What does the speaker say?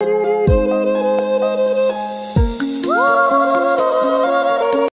you